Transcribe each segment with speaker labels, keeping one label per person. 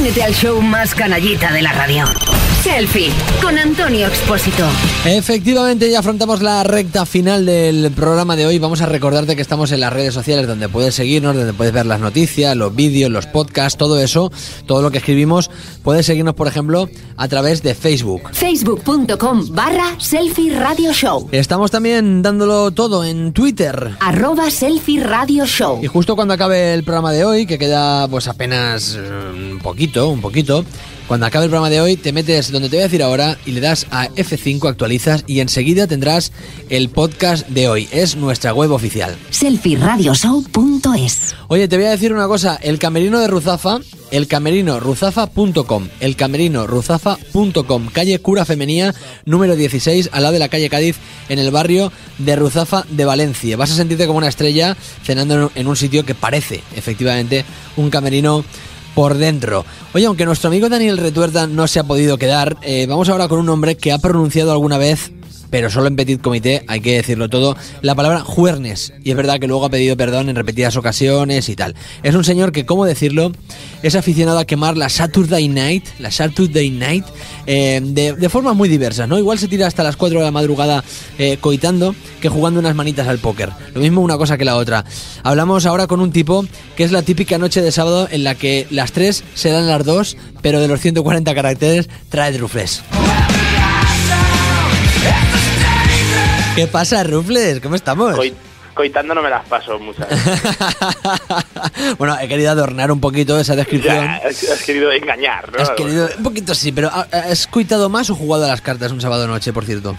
Speaker 1: Únete al show más canallita de la radio. Selfie con Antonio Expósito.
Speaker 2: Efectivamente, ya afrontamos la recta final del programa de hoy. Vamos a recordarte que estamos en las redes sociales donde puedes seguirnos, donde puedes ver las noticias, los vídeos, los podcasts, todo eso, todo lo que escribimos. Puedes seguirnos, por ejemplo, a través de Facebook.
Speaker 1: Facebook.com barra Selfie Radio Show.
Speaker 2: Estamos también dándolo todo en Twitter.
Speaker 1: Arroba Selfie Radio Show.
Speaker 2: Y justo cuando acabe el programa de hoy, que queda pues apenas eh, un poquito, un poquito, cuando acabe el programa de hoy, te metes donde te voy a decir ahora y le das a F5, actualizas y enseguida tendrás el podcast de hoy. Es nuestra web oficial.
Speaker 1: Selfieradioshow.es
Speaker 2: Oye, te voy a decir una cosa, el camerino de Ruzafa, el camerino ruzafa.com, el camerino ruzafa.com, calle Cura Femenía, número 16, al lado de la calle Cádiz, en el barrio de Ruzafa de Valencia. Vas a sentirte como una estrella cenando en un sitio que parece, efectivamente, un camerino por dentro. Oye, aunque nuestro amigo Daniel Retuerta no se ha podido quedar, eh, vamos ahora con un hombre que ha pronunciado alguna vez pero solo en Petit Comité, hay que decirlo todo, la palabra juernes. Y es verdad que luego ha pedido perdón en repetidas ocasiones y tal. Es un señor que, ¿cómo decirlo? Es aficionado a quemar la Saturday Night, la Saturday Night, eh, de, formas muy diversas, ¿no? Igual se tira hasta las 4 de la madrugada eh, coitando que jugando unas manitas al póker. Lo mismo una cosa que la otra. Hablamos ahora con un tipo que es la típica noche de sábado en la que las 3 se dan las 2, pero de los 140 caracteres trae rufles. ¿Qué pasa, Rufles? ¿Cómo estamos?
Speaker 3: Coit coitando no me las paso muchas.
Speaker 2: bueno, he querido adornar un poquito esa descripción.
Speaker 3: Ya, has, has, querido engañar, ¿no?
Speaker 2: Has querido, un poquito sí, pero ¿has coitado más o jugado a las cartas un sábado noche, por cierto?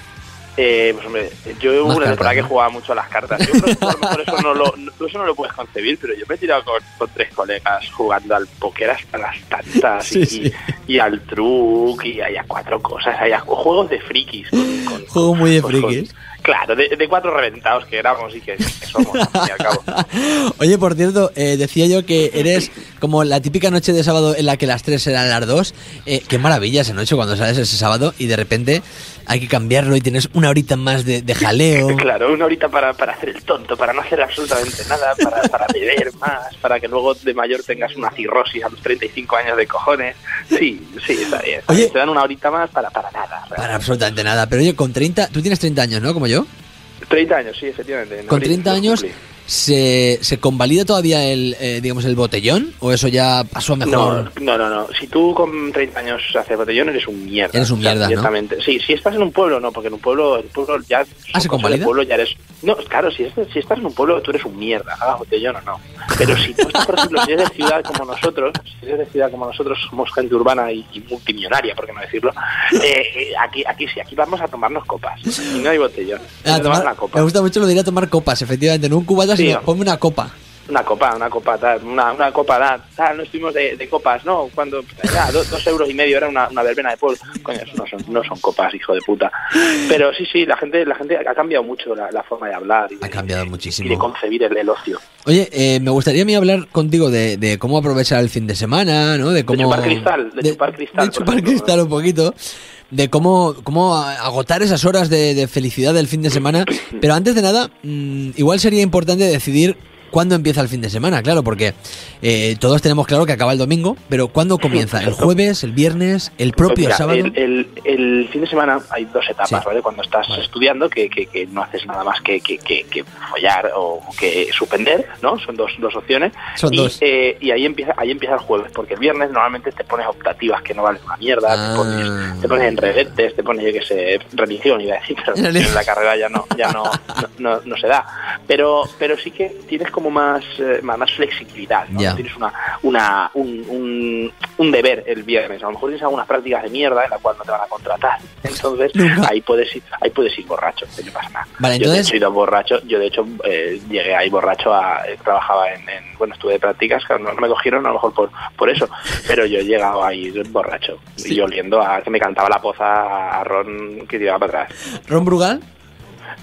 Speaker 3: Eh, pues hombre, yo hubo una temporada que jugaba mucho a las cartas. Yo creo que a lo mejor eso no lo, no, eso no lo puedes concebir, pero yo me he tirado con, con tres colegas jugando al póker hasta las tantas
Speaker 2: Sí,
Speaker 3: y,
Speaker 2: sí.
Speaker 3: y al truc y hay a cuatro cosas, hay a juegos de frikis. Con, con-
Speaker 2: Juego muy de frikis.
Speaker 3: claro, de, de cuatro reventados que éramos y que, que somos, al fin y al cabo.
Speaker 2: Oye, por cierto, eh, decía yo que eres como la típica noche de sábado en la que las tres eran las dos. Eh, qué maravilla esa noche cuando sales ese sábado y de repente hay que cambiarlo y tienes una horita más de, de jaleo.
Speaker 3: Claro, una horita para, para hacer el tonto, para no hacer absolutamente nada, para, para beber más, para que luego de mayor tengas una cirrosis a los 35 años de cojones. Sí, sí, está bien.
Speaker 2: Oye.
Speaker 3: Te dan una horita más para, para nada. realmente.
Speaker 2: Para absolutamente nada. Pero oye, con 30, tú tienes 30 años, ¿no? Como yo.
Speaker 3: 30 años, sí, efectivamente. en
Speaker 2: Con
Speaker 3: abril
Speaker 2: 30
Speaker 3: los
Speaker 2: años. ¿Se, ¿se convalida todavía el, eh, digamos, el botellón? ¿O eso ya pasó a
Speaker 3: No,
Speaker 2: mejor?
Speaker 3: no, no, no. Si tú con 30 años haces botellón, eres un mierda.
Speaker 2: Eres un
Speaker 3: O sea,
Speaker 2: mierda, ¿no?
Speaker 3: Sí, si estás en un pueblo, no, porque en un pueblo, el pueblo ya...
Speaker 2: ¿Ah, se convalida?
Speaker 3: pueblo ya eres... No, claro, si, es- si estás en un pueblo, tú eres un mierda, hagas botellón o no. Pero si tú estás, por ejemplo, si eres de ciudad como nosotros, si eres de ciudad como nosotros, somos gente urbana y, y multimillonaria, por qué no decirlo, eh, eh, aquí, aquí sí, aquí vamos a tomarnos copas. Y no hay botellón.
Speaker 2: Ah,
Speaker 3: tomar- una copa.
Speaker 2: me gusta mucho lo de ir a tomar copas, efectivamente. No un cubata,
Speaker 3: Sí,
Speaker 2: sino
Speaker 3: ¿no?
Speaker 2: ponme una copa.
Speaker 3: Una copa, una copa, tal, una, una copa, tal, tal, no estuvimos de, de copas, ¿no? Cuando, ya, do- dos euros y medio era una, una verbena de pueblo. Coño, eso no son, no son copas, hijo de puta. Pero sí, sí, la gente, la gente ha cambiado mucho la, la forma de hablar y de,
Speaker 2: Ha cambiado
Speaker 3: y de
Speaker 2: muchísimo.
Speaker 3: concebir el, el ocio.
Speaker 2: Oye, eh, me gustaría a mí hablar contigo de, de cómo aprovechar el fin de semana, ¿no? De cómo...
Speaker 3: chupar cristal, de chupar cristal,
Speaker 2: De chupar
Speaker 3: ejemplo,
Speaker 2: cristal
Speaker 3: ¿no?
Speaker 2: un poquito. De cómo, cómo agotar esas horas de, de felicidad del fin de semana. Pero antes de nada, mm, igual sería importante decidir cuándo empieza el fin de semana, claro, porque eh, todos tenemos claro que acaba el domingo, pero ¿cuándo comienza? ¿El jueves, el viernes, el propio
Speaker 3: Pues mira,
Speaker 2: sábado?
Speaker 3: El, el- el fin de semana hay dos etapas,
Speaker 2: Sí.
Speaker 3: ¿vale? Cuando estás
Speaker 2: Vale.
Speaker 3: estudiando, que, que- que no haces nada más que, que, que- que follar o que suspender, ¿no? Son dos, dos opciones.
Speaker 2: Son
Speaker 3: y,
Speaker 2: dos.
Speaker 3: eh, y ahí empieza ahí empieza el jueves, porque el viernes normalmente te pones optativas que no valen una mierda,
Speaker 2: Ah.
Speaker 3: te, pones, te pones en redetes, te pones, yo qué sé, religión, iba a decir, pero en la carrera ya no ya no, no, no- no se da. Pero pero sí que tienes como más, eh, más, más flexibilidad, ¿no?
Speaker 2: Ya.
Speaker 3: Tienes una, una, un, un, un deber el viernes. A lo mejor tienes algunas prácticas de mierda en la cual no te van a contratar. Entonces, ahí puedes ir, ahí puedes ir borracho, que no pasa nada.
Speaker 2: Vale,
Speaker 3: Yo de
Speaker 2: entonces-
Speaker 3: hecho he ido borracho, yo de hecho eh, llegué ahí borracho a eh, trabajaba en, en- bueno, estuve de prácticas, claro, no me cogieron a lo mejor por, por eso, pero yo he llegado ahí borracho
Speaker 2: Sí.
Speaker 3: y oliendo a que me cantaba la poza a Ron que tiraba para atrás.
Speaker 2: ¿Ron Brugal?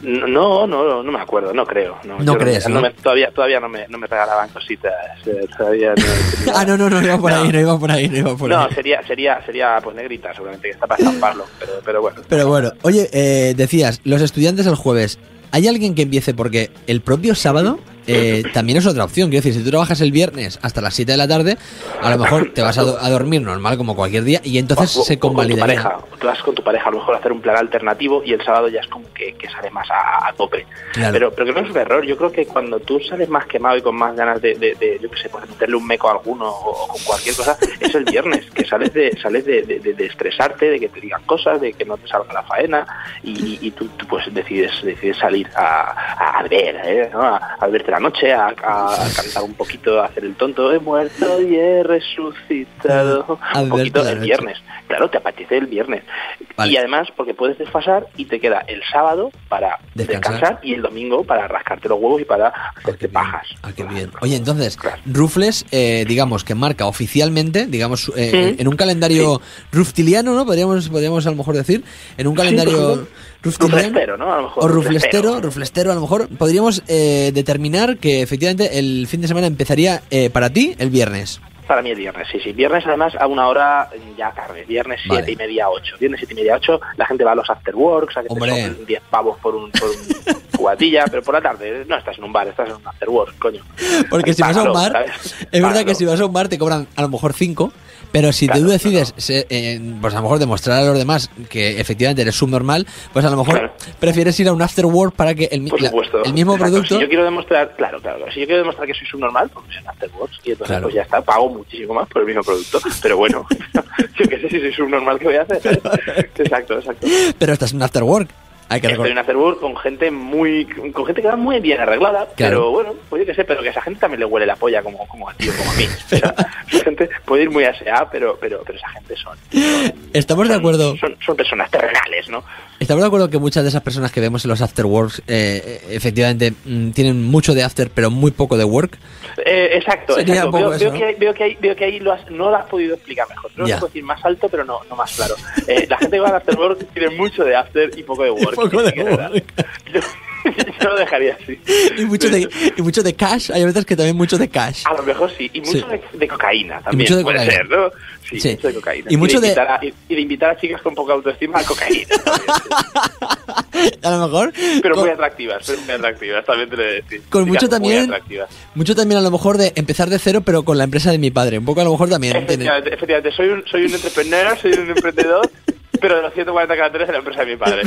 Speaker 3: No, no, no, no me acuerdo, no creo. No,
Speaker 2: No crees, ¿no?
Speaker 3: me- todavía, todavía no me, no me regalaban cositas. eh, Todavía no,
Speaker 2: Ah, no, no, no iba por
Speaker 3: No.
Speaker 2: ahí, no iba por ahí, no iba por
Speaker 3: No,
Speaker 2: ahí.
Speaker 3: sería, sería, sería pues negrita, seguramente que está para estamparlo, pero, pero bueno.
Speaker 2: Pero bueno, oye, eh, decías, los estudiantes el jueves, ¿hay alguien que empiece? Porque el propio sábado eh, también es otra opción. Quiero decir, si tú trabajas el viernes hasta las 7 de la tarde, a lo mejor te vas a, do- a dormir normal como cualquier día y entonces
Speaker 3: O- o-
Speaker 2: se
Speaker 3: o con tu
Speaker 2: convalidaría.
Speaker 3: pareja, tú vas con tu pareja a lo mejor a hacer un plan alternativo y el sábado ya es como que, que sale más a, a tope.
Speaker 2: Claro.
Speaker 3: Pero, pero que no es un error. Yo creo que cuando tú sales más quemado y con más ganas de, de, de, yo qué sé, pues meterle un meco a alguno o, o con cualquier cosa, es el viernes, que sales de sales de, de- estresarte, de que te digan cosas, de que no te salga la faena y, y tú, tú, pues decides decides salir a, a, a ver, ¿eh? ¿no? a, a verte la noche, a, a- a cantar un poquito, a hacer el tonto, he muerto y he resucitado,
Speaker 2: A
Speaker 3: un poquito
Speaker 2: la
Speaker 3: el viernes. Claro, te apetece el viernes.
Speaker 2: Vale.
Speaker 3: Y además, porque puedes desfasar y te queda el sábado para
Speaker 2: Descansar.
Speaker 3: descansar, y el domingo para rascarte los huevos y para
Speaker 2: Ah,
Speaker 3: hacerte pajas.
Speaker 2: Ah, qué bien. Oye, entonces,
Speaker 3: Claro.
Speaker 2: Rufles, eh, digamos que marca oficialmente, digamos, eh,
Speaker 3: Sí.
Speaker 2: en, un calendario ruftiliano, ¿no? Podríamos, podríamos a lo mejor decir, en un calendario
Speaker 3: Sí. Ruflestero, ¿no? A lo mejor.
Speaker 2: O ruflestero, ruflestero, a lo mejor podríamos eh, determinar que efectivamente el fin de semana empezaría eh, para ti el viernes.
Speaker 3: Para mí el viernes, sí, sí. Viernes además a una hora ya tarde. Viernes
Speaker 2: Vale.
Speaker 3: siete y media, ocho. Viernes siete y media, ocho. La gente va a los afterworks, a que
Speaker 2: Hombre.
Speaker 3: te sobren 10 pavos por un, por un cubatilla, pero por la tarde no estás en un bar, estás en un afterwork, coño.
Speaker 2: Porque si vas a un bar,
Speaker 3: ¿sabes?
Speaker 2: es verdad que si vas a un bar te cobran a lo mejor 5, pero si
Speaker 3: Claro,
Speaker 2: tú decides, se- eh, pues a lo mejor demostrar a los demás que efectivamente eres subnormal, pues a lo mejor
Speaker 3: Claro.
Speaker 2: prefieres ir a un after work para que el, mi-
Speaker 3: Por
Speaker 2: la-
Speaker 3: supuesto.
Speaker 2: el mismo
Speaker 3: Exacto.
Speaker 2: producto...
Speaker 3: Si yo quiero demostrar, claro, claro, claro. Si yo quiero demostrar que soy subnormal, pues es un afterworks. Y entonces,
Speaker 2: Claro.
Speaker 3: pues ya está, pago muchísimo más por el mismo producto. Pero bueno, yo qué sé si soy subnormal, ¿qué voy a hacer? exacto, exacto.
Speaker 2: Pero estás en un after work. Hay que
Speaker 3: Estoy en
Speaker 2: recordar.
Speaker 3: afterwork con gente muy, con gente que va muy bien arreglada,
Speaker 2: Claro.
Speaker 3: pero bueno, yo qué sé, pero que a esa gente también le huele la polla como, como a ti o como a mí. O sea, esa gente puede ir muy aseada, pero, pero, pero esa gente son,
Speaker 2: Estamos de acuerdo.
Speaker 3: son, son personas terrenales, ¿no?
Speaker 2: Estamos de acuerdo que muchas de esas personas que vemos en los after works eh, eh, efectivamente mm, tienen mucho de after pero muy poco de work.
Speaker 3: Eh, exacto, exacto. Veo,
Speaker 2: eso,
Speaker 3: veo
Speaker 2: ¿no?
Speaker 3: que, veo que ahí, veo que ahí lo has- no lo has podido explicar mejor. No lo puedo decir más alto, pero no, no más claro. Eh, la gente que va al after work tiene mucho de after y poco de work.
Speaker 2: poco de work.
Speaker 3: Yo, lo dejaría así.
Speaker 2: Y mucho de, y mucho de cash, hay veces que también mucho de cash.
Speaker 3: A lo mejor sí, y mucho
Speaker 2: Sí.
Speaker 3: de, de cocaína también
Speaker 2: mucho de
Speaker 3: puede
Speaker 2: cocaína.
Speaker 3: ser, ¿no? Sí,
Speaker 2: Sí.
Speaker 3: mucho de cocaína.
Speaker 2: Y mucho de-
Speaker 3: invitar a, y, y de invitar a chicas con poca autoestima a cocaína. también.
Speaker 2: A lo mejor.
Speaker 3: Pero
Speaker 2: con-
Speaker 3: muy atractivas, pero muy atractivas, también te lo he de decir.
Speaker 2: Con mucho también-. Mucho también a lo mejor de empezar de cero, pero con la empresa de mi padre. Un poco a lo mejor también.
Speaker 3: Efectivamente, efectivamente, soy un, soy un entrepreneur, soy un emprendedor, pero de los 140 caracteres de la empresa de mi padre.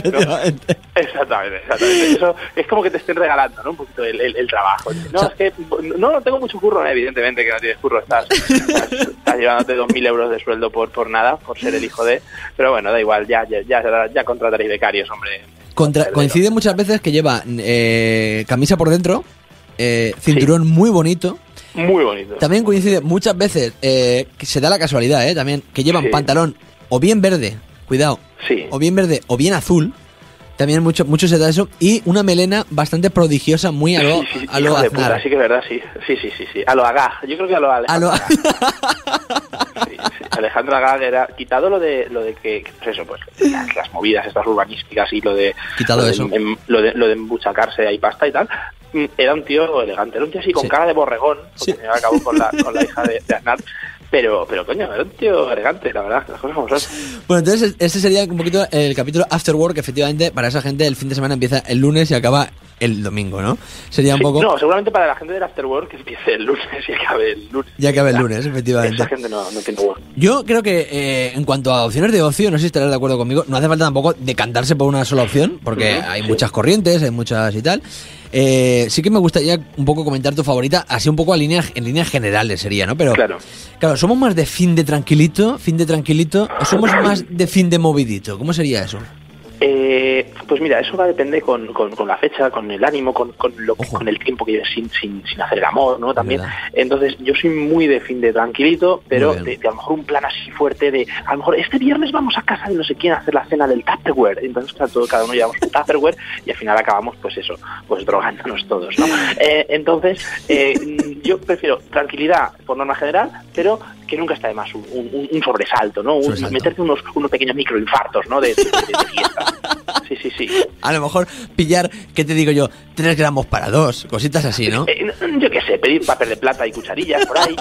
Speaker 3: Exactamente, exactamente. Eso es como que te estén regalando, ¿no? Un poquito el, el- el trabajo. No,
Speaker 2: O sea-
Speaker 3: es que no, no tengo mucho curro, ¿eh? evidentemente que no tienes curro, estás, estás, estás llevándote 2.000 euros de sueldo por, por nada, por ser el hijo de... Pero bueno, da igual, ya, ya, ya, ya contrataréis becarios, hombre.
Speaker 2: Contra- coincide muchas veces que lleva eh, camisa por dentro, eh, cinturón muy bonito.
Speaker 3: Muy bonito.
Speaker 2: También coincide muchas veces, eh, que se da la casualidad, eh, también, que llevan
Speaker 3: Sí.
Speaker 2: pantalón o bien verde, cuidado,
Speaker 3: Sí.
Speaker 2: o bien verde o bien azul. También mucho, mucho se da eso. Y una melena bastante prodigiosa, muy a lo,
Speaker 3: Sí, sí,
Speaker 2: a lo
Speaker 3: hijo de
Speaker 2: Aznar.
Speaker 3: puta, sí que es verdad, sí. Sí, sí, sí, sí. A lo Agá. Yo creo que a lo
Speaker 2: A lo-
Speaker 3: Alejandro. Alejandro Agá era... Quitado lo de, lo de que... Pues eso, pues las, las movidas estas urbanísticas y lo de...
Speaker 2: Quitado
Speaker 3: lo de,
Speaker 2: eso.
Speaker 3: em- lo, de, lo de embuchacarse ahí pasta y tal. mm, Era un tío elegante. Era un tío así con
Speaker 2: Sí.
Speaker 3: cara de borregón. Porque
Speaker 2: Sí.
Speaker 3: se acabó con la, con la hija de, de Aznar. Pero, pero coño, era un tío elegante, la verdad. Las cosas como son.
Speaker 2: Bueno, entonces este sería un poquito el capítulo After Work. Efectivamente, para esa gente el fin de semana empieza el lunes y acaba el domingo, ¿no? Sería un
Speaker 3: Sí,
Speaker 2: poco...
Speaker 3: No, seguramente para la gente del Afterwork que empiece el lunes y acabe el lunes.
Speaker 2: Ya acabe el lunes, efectivamente.
Speaker 3: Esa gente no, no tiene work.
Speaker 2: Yo creo que eh, en cuanto a opciones de ocio, no sé si estarás de acuerdo conmigo, no hace falta tampoco decantarse por una sola opción, porque hay
Speaker 3: sí.
Speaker 2: muchas corrientes, hay muchas y tal. Eh, sí que me gustaría un poco comentar tu favorita, así un poco a línea, en líneas generales sería, ¿no? Pero
Speaker 3: Claro.
Speaker 2: claro, ¿somos más de fin de tranquilito, fin de tranquilito, o somos más de fin de movidito? ¿Cómo sería eso?
Speaker 3: Eh, pues mira, eso va a depender con, con, con la fecha, con el ánimo, con, con, lo,
Speaker 2: Ojo.
Speaker 3: con el tiempo que lleves sin, sin, sin hacer el amor, ¿no? También.
Speaker 2: verdad.
Speaker 3: Entonces, yo soy muy de fin de tranquilito, pero de, a lo mejor un plan así fuerte de, a lo mejor este viernes vamos a casa de no sé quién a hacer la cena del Tupperware. Entonces, claro, todo, cada uno llevamos un Tupperware y al final acabamos, pues eso, pues drogándonos todos, ¿no? Eh, entonces, eh, yo prefiero tranquilidad por norma general, pero que nunca está de más un, un- un sobresalto, ¿no? Un-
Speaker 2: Sobresalto.
Speaker 3: meterte unos, unos pequeños microinfartos, ¿no? De, de, de- de fiesta. Sí, sí, sí.
Speaker 2: A lo mejor pillar, ¿qué te digo yo? Tres gramos para dos, cositas así, ¿no?
Speaker 3: Eh, yo qué sé, pedir papel de plata y cucharillas por ahí,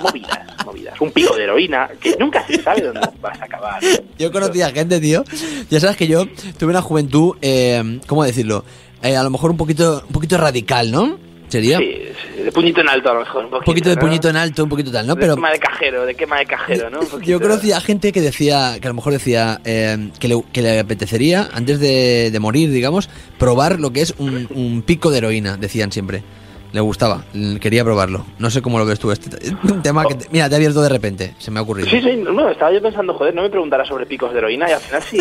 Speaker 3: movidas, movidas. Un pico de heroína, que nunca se sabe dónde vas a acabar.
Speaker 2: Yo conocía gente, tío. Ya sabes que yo tuve una juventud, eh, ¿cómo decirlo? Eh, a lo mejor un poquito, un poquito radical, ¿no? Sería
Speaker 3: Sí, sí, de puñito en alto a lo mejor. Un poquito,
Speaker 2: de
Speaker 3: ¿no?
Speaker 2: puñito en alto, un poquito tal, ¿no?
Speaker 3: De
Speaker 2: Pero
Speaker 3: quema de cajero, de quema de cajero, ¿no? Un
Speaker 2: yo
Speaker 3: poquito.
Speaker 2: conocía gente que decía, que a lo mejor decía eh, que, le, que le apetecería, antes de, de morir, digamos, probar lo que es un, un pico de heroína, decían siempre. Le gustaba, quería probarlo. No sé cómo lo ves tú. Este tema que, te- mira, te ha abierto de repente, se me ha ocurrido.
Speaker 3: Sí, sí, no, estaba yo pensando, joder, no me preguntará sobre picos de heroína y al final sí,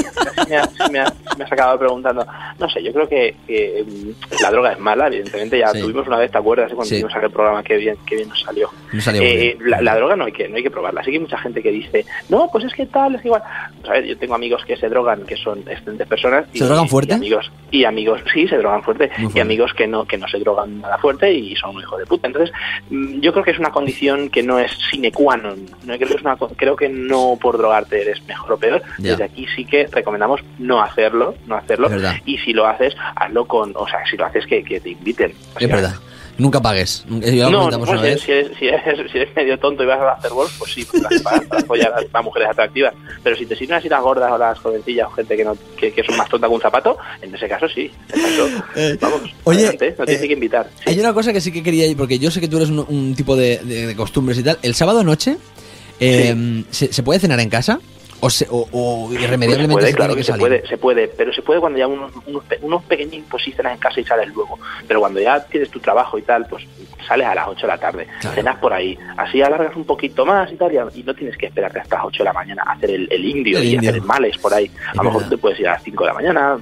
Speaker 3: me, has acabado preguntando. No sé, yo creo que, que, mm, la droga es mala, evidentemente, ya
Speaker 2: Sí.
Speaker 3: tuvimos una vez, ¿te acuerdas? Cuando
Speaker 2: Sí.
Speaker 3: tuvimos aquel programa, que bien, que bien nos salió.
Speaker 2: No salió muy
Speaker 3: Eh, la, la droga no hay, que, no hay que probarla, así que hay mucha gente que dice, no, pues es que tal, es que igual. Pues a ver, yo tengo amigos que se drogan, que son excelentes personas.
Speaker 2: ¿Se drogan fuerte?
Speaker 3: Y amigos, y amigos, sí, se drogan fuerte,
Speaker 2: Muy
Speaker 3: y
Speaker 2: fuerte.
Speaker 3: amigos que no, que no se drogan nada fuerte y son un hijo de puta. Entonces, mm, yo creo que es una condición que no es sine qua non. No creo, que es una, creo que no por drogarte eres mejor o peor.
Speaker 2: Ya.
Speaker 3: Desde aquí sí que recomendamos no hacerlo, no hacerlo. Y si lo haces, hazlo con, o sea, si lo haces que, que te inviten.
Speaker 2: Es
Speaker 3: sea,
Speaker 2: verdad. Nunca pagues. Ya lo
Speaker 3: no, si, eres, si, eres, si eres medio tonto y vas a hacer golf, pues sí, pues para, para apoyar a, mujeres atractivas. Pero si te sirven así las gordas o las jovencillas o gente que, no, que, que son más tonta que un zapato, en ese caso sí. En ese caso,
Speaker 2: Eh,
Speaker 3: vamos,
Speaker 2: oye,
Speaker 3: adelante, no tienes
Speaker 2: eh,
Speaker 3: que invitar. Sí.
Speaker 2: Hay una cosa que sí que quería ir, porque yo sé que tú eres un, un tipo de, de- de costumbres y tal. El sábado noche, eh, ¿se, se puede cenar en casa? ¿O, se- o, o
Speaker 3: Pues
Speaker 2: irremediablemente
Speaker 3: se puede,
Speaker 2: se
Speaker 3: claro
Speaker 2: tiene
Speaker 3: que se
Speaker 2: salir?
Speaker 3: puede, se puede, pero se puede cuando ya unos, unos, unos cenas en casa y sales luego. Pero cuando ya tienes tu trabajo y tal, pues sales a las 8 de la tarde,
Speaker 2: Claro.
Speaker 3: cenas por ahí, así alargas un poquito más y tal, y, no tienes que esperarte hasta las 8 de la mañana a hacer el, el indio
Speaker 2: El
Speaker 3: y
Speaker 2: indio.
Speaker 3: hacer el males por ahí.
Speaker 2: Es
Speaker 3: a lo mejor te puedes ir a las 5 de la mañana.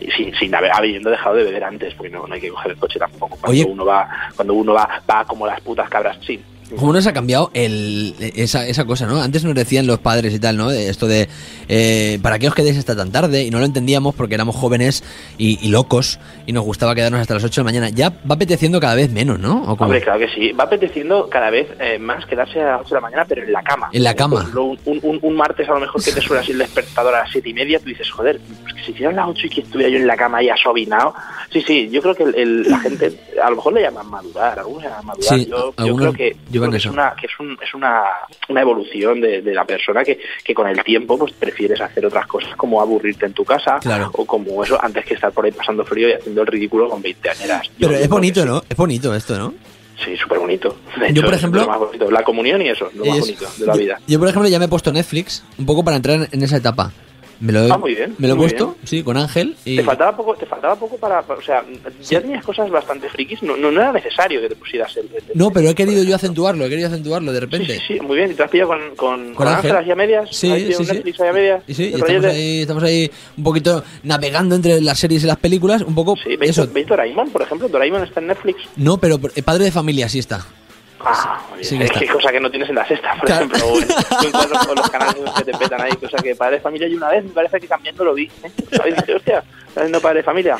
Speaker 3: y Sin, sin haber, habiendo dejado de beber antes, porque no, no hay que coger el coche tampoco. Cuando
Speaker 2: Oye.
Speaker 3: uno va, cuando uno va, va como las putas cabras, sí.
Speaker 2: ¿Cómo nos ha cambiado el, esa, esa cosa, no? Antes nos decían los padres y tal, ¿no? Esto de, eh, ¿para qué os quedéis hasta tan tarde? Y no lo entendíamos porque éramos jóvenes y, y locos y nos gustaba quedarnos hasta las 8 de la mañana. Ya va apeteciendo cada vez menos, ¿no?
Speaker 3: Hombre, claro que sí. Va apeteciendo cada vez eh, más quedarse a las 8 de la mañana, pero en la cama.
Speaker 2: En la cama.
Speaker 3: Por ejemplo, Un, un- un martes a lo mejor que te suena así el despertador a las 7 y media, tú dices, joder, pues que si hicieran las 8 y que estuviera yo en la cama ahí asobinado. Sí, sí, yo creo que el- el- la gente, a lo mejor le llaman madurar, algunos le llaman madurar.
Speaker 2: Sí,
Speaker 3: yo, yo creo que, yo creo que es, una, que es, un- es una, una evolución de, de la persona que, que con el tiempo pues prefieres hacer otras cosas como aburrirte en tu casa
Speaker 2: Claro.
Speaker 3: o como eso antes que estar por ahí pasando frío y haciendo el ridículo con 20 añeras.
Speaker 2: Pero es bonito. ¿no? Es bonito esto, ¿no?
Speaker 3: Sí, súper bonito. De
Speaker 2: Yo,
Speaker 3: hecho,
Speaker 2: por
Speaker 3: es
Speaker 2: ejemplo-
Speaker 3: lo más bonito. La comunión y eso, lo más
Speaker 2: Es-
Speaker 3: bonito de la
Speaker 2: yo-
Speaker 3: vida.
Speaker 2: Yo, por ejemplo, ya me he puesto Netflix un poco para entrar en esa etapa. Me lo he,
Speaker 3: Ah, muy bien,
Speaker 2: Me lo he puesto, sí, con Ángel. Y...
Speaker 3: Te faltaba poco, te faltaba poco para, para- o sea, ya tenías cosas bastante frikis, no, no, no era necesario que te pusieras el, el-
Speaker 2: No, pero he querido yo acentuarlo, he querido acentuarlo de
Speaker 3: Sí,
Speaker 2: repente.
Speaker 3: sí, sí, muy bien. ¿Y te has pillado con, con,
Speaker 2: Con
Speaker 3: con
Speaker 2: Ángel.
Speaker 3: Ángel así a medias?
Speaker 2: Sí,
Speaker 3: ¿Has
Speaker 2: sí, sí.
Speaker 3: Netflix ahí a medias?
Speaker 2: Y sí, y
Speaker 3: ¿El
Speaker 2: estamos ahí, estamos ahí un poquito navegando entre las series y las películas, un poco
Speaker 3: Sí, ¿veis,
Speaker 2: eso.
Speaker 3: ¿veis Doraemon, por ejemplo? Doraemon está en Netflix.
Speaker 2: No, pero eh, padre de familia sí está.
Speaker 3: Ah, muy bien.
Speaker 2: Sí que
Speaker 3: es que cosa que no tienes en la sexta, por
Speaker 2: Claro.
Speaker 3: ejemplo, con los canales que te petan ahí, cosa que padre de familia y una vez me parece que cambiando lo vi. ¿eh? Hostia, ¿estás viendo padre de familia?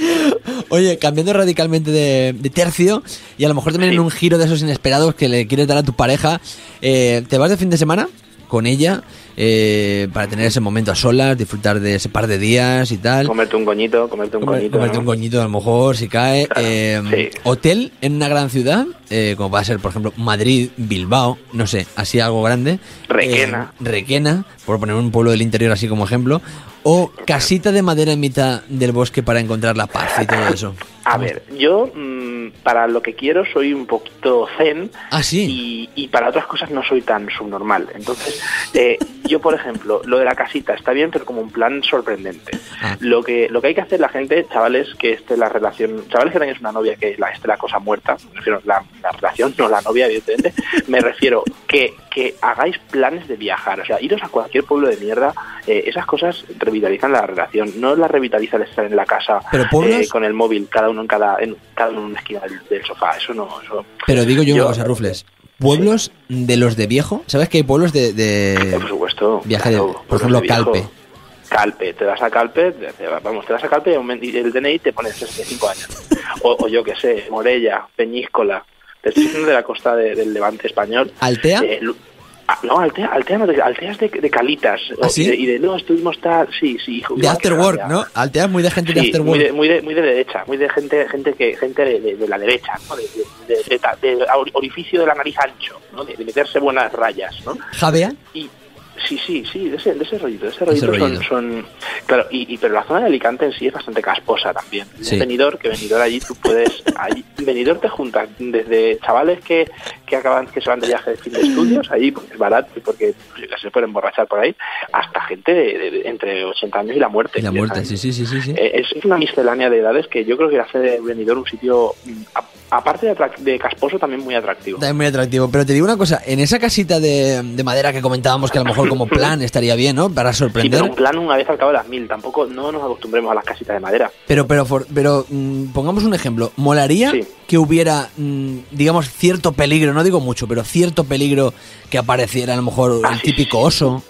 Speaker 2: Oye, cambiando radicalmente de, de tercio y a lo mejor también
Speaker 3: Sí.
Speaker 2: en un giro de esos inesperados que le quieres dar a tu pareja, eh, ¿te vas de fin de semana con ella eh, para tener ese momento a solas, disfrutar de ese par de días y tal?
Speaker 3: Comerte un coñito, comerte un
Speaker 2: Comer-
Speaker 3: coñito.
Speaker 2: comerte
Speaker 3: ¿no?
Speaker 2: un coñito a lo mejor si cae.
Speaker 3: Claro,
Speaker 2: Eh,
Speaker 3: sí.
Speaker 2: Hotel en una gran ciudad, eh, como va a ser, por ejemplo, Madrid, Bilbao, no sé, así algo grande.
Speaker 3: Requena.
Speaker 2: Eh, Requena, por poner un pueblo del interior así como ejemplo. O casita de madera en mitad del bosque para encontrar la paz y todo eso.
Speaker 3: A ver, yo mm, para lo que quiero soy un poquito zen
Speaker 2: Ah, sí.
Speaker 3: y, y para otras cosas no soy tan subnormal. Entonces, eh, yo, por ejemplo, lo de la casita está bien, pero como un plan sorprendente.
Speaker 2: Ah.
Speaker 3: Lo que lo que hay que hacer la gente, chavales, que esté la relación, chavales que tengáis una novia que la, esté la cosa muerta, me refiero la, la relación, no la novia, evidentemente, me refiero que, que hagáis planes de viajar, o sea, iros a cualquier pueblo de mierda, eh, esas cosas revitalizan la relación, no la revitaliza el estar en la casa eh, con el móvil, cada uno en cada, en, cada uno en una esquina del, del sofá, eso no, eso
Speaker 2: Pero digo yo,
Speaker 3: Yo-
Speaker 2: una cosa, Rufles. Pueblos de los de viejo, ¿sabes que hay pueblos de, de-
Speaker 3: por supuesto.
Speaker 2: viaje de- por ejemplo,
Speaker 3: de.
Speaker 2: Calpe?
Speaker 3: Calpe, te vas a Calpe, te- vamos, te vas a Calpe y el DNI te pones 65 años. O, o yo que sé, Morella, Peñíscola, te estoy diciendo de la costa de- del levante español.
Speaker 2: ¿Altea?
Speaker 3: Eh, ah, no, Altea, Altea, no, de- Altea es de, de Calitas.
Speaker 2: ¿Ah, sí?
Speaker 3: y, de, de, no, estuvimos tal, sí, sí. hijo,
Speaker 2: de
Speaker 3: igual
Speaker 2: After
Speaker 3: que
Speaker 2: Work,
Speaker 3: Granada.
Speaker 2: ¿no? Altea es muy de gente de
Speaker 3: Sí,
Speaker 2: After
Speaker 3: muy
Speaker 2: Work.
Speaker 3: de, muy, de, muy de derecha, muy de gente gente que gente de, de- de la derecha, ¿no? de, de, de- de- de orificio de la nariz ancho, ¿no? de, de meterse buenas rayas. ¿no?
Speaker 2: ¿Javea?
Speaker 3: Y sí, sí, sí, de ese, de ese rollito, de ese rollito,
Speaker 2: rollito.
Speaker 3: Son, son- Claro, y, y- pero la zona de Alicante en sí es bastante casposa también.
Speaker 2: Sí.
Speaker 3: Venidor, que venidor allí tú puedes... Allí, venidor te junta desde chavales que, que acaban que se van de viaje de fin de estudios, ahí porque es barato y porque se pueden emborrachar por ahí, hasta gente de, de- de entre 80 años y la muerte.
Speaker 2: Y la muerte, sí, sí, sí, sí. sí.
Speaker 3: Eh, es una miscelánea de edades que yo creo que hace de Benidorm un sitio, a- aparte de, de casposo, también muy atractivo.
Speaker 2: También muy atractivo. Pero te digo una cosa, en esa casita de, de madera que comentábamos que a lo mejor como plan estaría bien, ¿no? Para
Speaker 3: Sí,
Speaker 2: sorprender.
Speaker 3: pero un plan una vez al cabo de las mil. Tampoco no nos acostumbremos a las casitas de madera.
Speaker 2: Pero, pero, for- pero mm, pongamos un ejemplo. ¿Molaría
Speaker 3: Sí.
Speaker 2: que hubiera, mm, digamos, cierto peligro? No digo mucho, pero cierto peligro que apareciera a lo mejor
Speaker 3: Ah,
Speaker 2: el
Speaker 3: sí,
Speaker 2: típico
Speaker 3: sí,
Speaker 2: oso.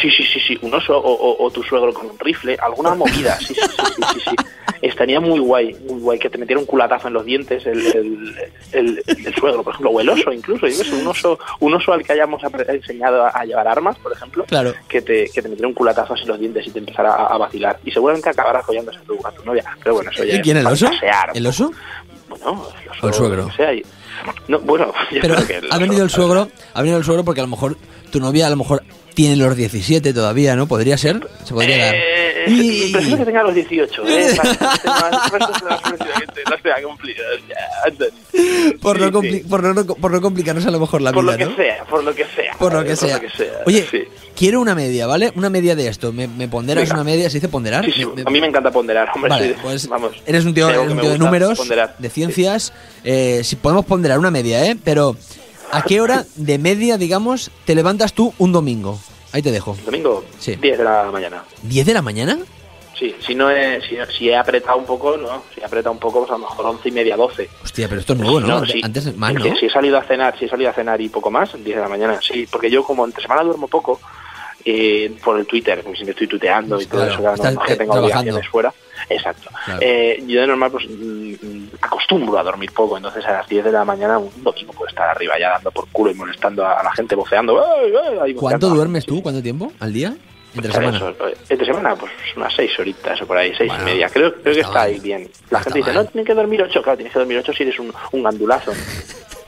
Speaker 3: Sí, sí, sí, sí. Un oso o, o- o tu suegro con un rifle. Alguna movida. Sí, sí, sí, sí, sí, sí. Estaría muy guay, muy guay. Que te metiera un culatazo en los dientes el, el, el- el suegro, por ejemplo. O el oso, incluso. Yo un oso, un oso al que hayamos enseñado a, llevar armas, por ejemplo.
Speaker 2: Claro.
Speaker 3: Que te, que te metiera un culatazo así en los dientes y te empezara a, a vacilar. Y seguramente acabarás follándose a tu, a tu novia. Pero bueno, eso ya
Speaker 2: ¿Y quién, el oso? ¿El oso?
Speaker 3: Bueno, el oso,
Speaker 2: ¿O el suegro?
Speaker 3: sea, y- no, bueno, yo
Speaker 2: Pero
Speaker 3: creo que el
Speaker 2: ha venido el suegro, ha venido el suegro porque a lo mejor tu novia a lo mejor tiene los 17 todavía, ¿no? Podría ser, se podría dar.
Speaker 3: Eh,
Speaker 2: Y-
Speaker 3: Prefiero que tenga los 18, ¿eh? Que no
Speaker 2: por, compli-
Speaker 3: sí.
Speaker 2: por, no, por no complicarnos a lo mejor la
Speaker 3: Por
Speaker 2: vida,
Speaker 3: lo que
Speaker 2: ¿no?
Speaker 3: sea, por lo que sea.
Speaker 2: Por lo que
Speaker 3: eh,
Speaker 2: sea.
Speaker 3: sea,
Speaker 2: Oye,
Speaker 3: sí.
Speaker 2: quiero una media, ¿vale? Una media de esto. ¿Me, me ponderas
Speaker 3: Venga.
Speaker 2: una media? ¿Se dice ponderar?
Speaker 3: Sí, sí,
Speaker 2: Me- me-
Speaker 3: a mí me encanta ponderar, hombre.
Speaker 2: Vale,
Speaker 3: soy de-
Speaker 2: pues
Speaker 3: vamos,
Speaker 2: eres un tío,
Speaker 3: creo
Speaker 2: eres
Speaker 3: que
Speaker 2: un
Speaker 3: me
Speaker 2: tío de números,
Speaker 3: ponderar.
Speaker 2: de ciencias. Eh, si podemos ponderar una media, ¿eh? Pero ¿a qué hora de media, digamos, te levantas tú un domingo? Ahí te dejo.
Speaker 3: Domingo,
Speaker 2: Sí.
Speaker 3: 10 de la mañana.
Speaker 2: ¿10 de la mañana?
Speaker 3: Sí, si no he, si, si he apretado un poco, no. Si he apretado un poco, pues a lo mejor 11 y media, 12.
Speaker 2: Hostia, pero esto es nuevo, ¿no?
Speaker 3: No,
Speaker 2: Antes,
Speaker 3: sí.
Speaker 2: antes más, ¿no?
Speaker 3: Si he salido a cenar, si he salido a cenar y poco más, 10 de la mañana, sí, porque yo como entre semana duermo poco, eh, por el Twitter, porque siempre estoy tuiteando y todo
Speaker 2: Claro,
Speaker 3: eso, claro, no, que
Speaker 2: eh,
Speaker 3: tengo
Speaker 2: trabajando.
Speaker 3: obligaciones fuera. Exacto.
Speaker 2: Claro.
Speaker 3: Eh, yo de normal pues mm, acostumbro a dormir poco, entonces a las 10 de la mañana un domingo puedo estar arriba ya dando por culo y molestando a la gente, voceando. ¡ay, ay! ahí
Speaker 2: ¿Cuánto duermes tú? ¿Cuánto tiempo? ¿Al día? ¿Entre
Speaker 3: Pues
Speaker 2: semana?
Speaker 3: eso, eh, entre semana, pues unas seis horitas o por ahí, seis
Speaker 2: Bueno,
Speaker 3: y media. Creo, creo que
Speaker 2: está mal.
Speaker 3: ahí bien. La gente dice, no, tienes que dormir ocho. Claro, tienes que dormir ocho si eres un, un gandulazo.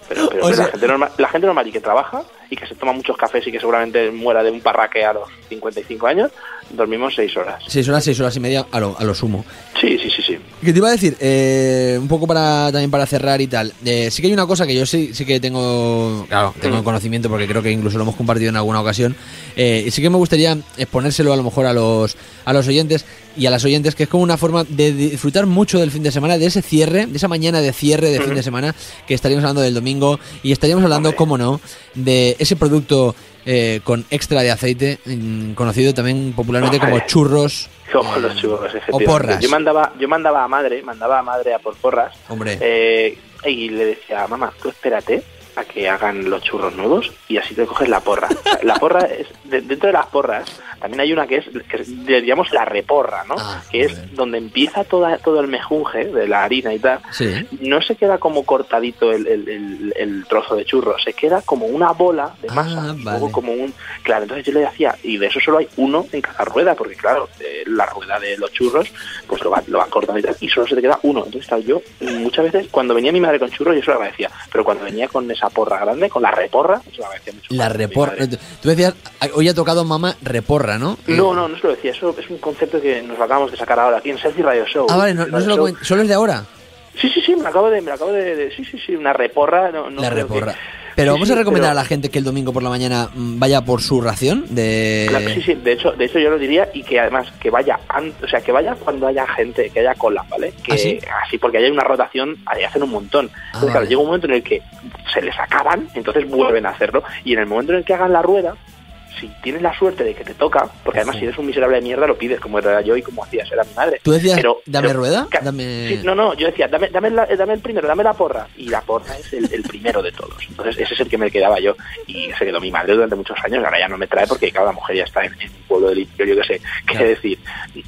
Speaker 3: Pero, pero la, gente normal, la gente normal y que trabaja y que se toma muchos cafés y que seguramente muera de un parraque a los 55 años, dormimos seis horas.
Speaker 2: Seis horas, seis horas y media a lo, a lo sumo.
Speaker 3: Sí, sí, sí, sí.
Speaker 2: ¿Qué te iba a decir? Eh, un poco para también para cerrar y tal. Eh, sí que hay una cosa que yo sí, sí que tengo, claro, tengo
Speaker 3: Mm.
Speaker 2: conocimiento porque creo que incluso lo hemos compartido en alguna ocasión. Eh, y sí que me gustaría exponérselo a lo mejor a los, a los oyentes y a las oyentes, que es como una forma de disfrutar mucho del fin de semana, de ese cierre, de esa mañana de cierre de fin de semana, que estaríamos hablando del domingo y estaríamos hablando,
Speaker 3: Hombre.
Speaker 2: cómo no, de ese producto eh, con extra de aceite, mm, conocido también popularmente como churros.
Speaker 3: Como los churros,
Speaker 2: o porras.
Speaker 3: Yo mandaba, yo mandaba a madre, mandaba a madre a por porras.
Speaker 2: Hombre.
Speaker 3: Eh, y le decía, mamá, tú espérate a que hagan los churros nuevos y así te coges la porra. O sea, la porra es, de- dentro de las porras, también hay una que es, que es, diríamos, la reporra, ¿no?
Speaker 2: Ah,
Speaker 3: que es donde empieza toda, todo el mejunje de la harina y tal.
Speaker 2: Sí.
Speaker 3: No se queda como cortadito el, el- el- el trozo de churro, se queda como una bola de
Speaker 2: Ah,
Speaker 3: masa. luego
Speaker 2: vale.
Speaker 3: como un. Claro, entonces yo le decía, y de eso solo hay uno en cada rueda, porque claro, eh, la rueda de los churros, pues lo va, lo va cortando y tal, y solo se te queda uno. Entonces, claro, yo muchas veces, cuando venía mi madre con churros, yo se lo agradecía, pero cuando venía con esa porra grande, con la reporra, mucho.
Speaker 2: La reporra.
Speaker 3: madre.
Speaker 2: Tú decías, hoy ha tocado mamá reporra, ¿no?
Speaker 3: No, no, no se lo decía, eso es un concepto que nos lo acabamos de sacar ahora aquí en Selfie Radio Show.
Speaker 2: Ah, vale, no, no se lo solo es de ahora.
Speaker 3: Sí, sí, sí, me lo acabo de, me lo acabo de, de- sí, sí, sí, una reporra. No, no
Speaker 2: la
Speaker 3: que-
Speaker 2: reporra. Pero vamos a recomendar
Speaker 3: pero-
Speaker 2: a la gente que el domingo por la mañana mm, vaya por su ración de.
Speaker 3: Claro, sí, sí, de hecho, de hecho yo lo diría y que además que vaya, an- o sea, que vaya cuando haya gente, que haya cola, ¿vale? Que
Speaker 2: ¿Ah, sí?
Speaker 3: así porque hay una rotación, ahí hacen un montón. Entonces,
Speaker 2: Ah,
Speaker 3: claro,
Speaker 2: vale.
Speaker 3: llega un momento en el que se les acaban, entonces vuelven a hacerlo y en el momento en el que hagan la rueda, si tienes la suerte de que te toca, porque además si eres un miserable de mierda lo pides, como era yo y como hacías, era mi madre.
Speaker 2: ¿Tú decías,
Speaker 3: Pero-
Speaker 2: dame
Speaker 3: pero-
Speaker 2: rueda? Dame...
Speaker 3: Sí, no, no, yo decía, dame, dame, la- dame el primero, dame la porra. Y la porra es el, el primero de todos. Entonces, ese es el que me quedaba yo. Y se quedó mi madre durante muchos años. Ahora ya no me trae porque, claro, la mujer ya está en, en un pueblo del interior, yo qué sé, qué
Speaker 2: Claro.
Speaker 3: decir,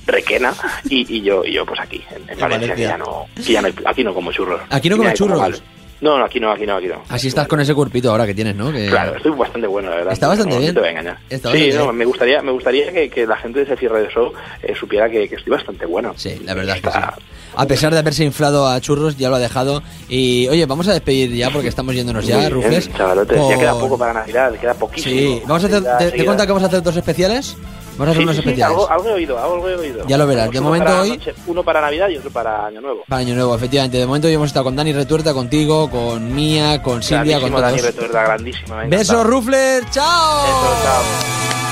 Speaker 3: requena. Y, y yo, y yo, pues aquí, en, en
Speaker 2: En
Speaker 3: Valencia, que
Speaker 2: Valencia.
Speaker 3: ya no, que ya no hay- aquí no como churros.
Speaker 2: ¿Aquí no
Speaker 3: como
Speaker 2: churros?
Speaker 3: mal. No, no, aquí no, aquí no, aquí no.
Speaker 2: Así estás con ese cuerpito ahora que tienes, ¿no? Que...
Speaker 3: Claro, estoy bastante bueno, la verdad.
Speaker 2: Está bastante
Speaker 3: No, no
Speaker 2: bien.
Speaker 3: te voy a engañar.
Speaker 2: Está
Speaker 3: sí, no, me gustaría, me gustaría que, que la gente de ese cierre de show eh, supiera que, que estoy bastante bueno.
Speaker 2: Sí, la verdad es que sí.
Speaker 3: Está-
Speaker 2: A pesar de haberse inflado a churros, ya lo ha dejado. Y oye, vamos a despedir ya porque estamos yéndonos ya, Rufles.
Speaker 3: chavalotes, ya
Speaker 2: con-
Speaker 3: queda poco para Navidad, queda poquísimo.
Speaker 2: Sí, vamos a hacer. ¿Te, te cuenta que vamos a hacer dos especiales? Vamos a hacer
Speaker 3: Sí,
Speaker 2: unos
Speaker 3: sí,
Speaker 2: especiales.
Speaker 3: algo, algo he oído, algo he oído.
Speaker 2: Ya lo verás. De
Speaker 3: uno
Speaker 2: momento
Speaker 3: para
Speaker 2: hoy-
Speaker 3: noche- uno para Navidad y otro para Año Nuevo.
Speaker 2: Para Año Nuevo, efectivamente. De momento hoy hemos estado con Dani Retuerta, contigo, con Mía, con Silvia, con
Speaker 3: Grandísimo, Dani
Speaker 2: todos.
Speaker 3: Me ha encantado.
Speaker 2: Besos, Rufles, chao.
Speaker 3: Besos, chao.